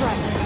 strike.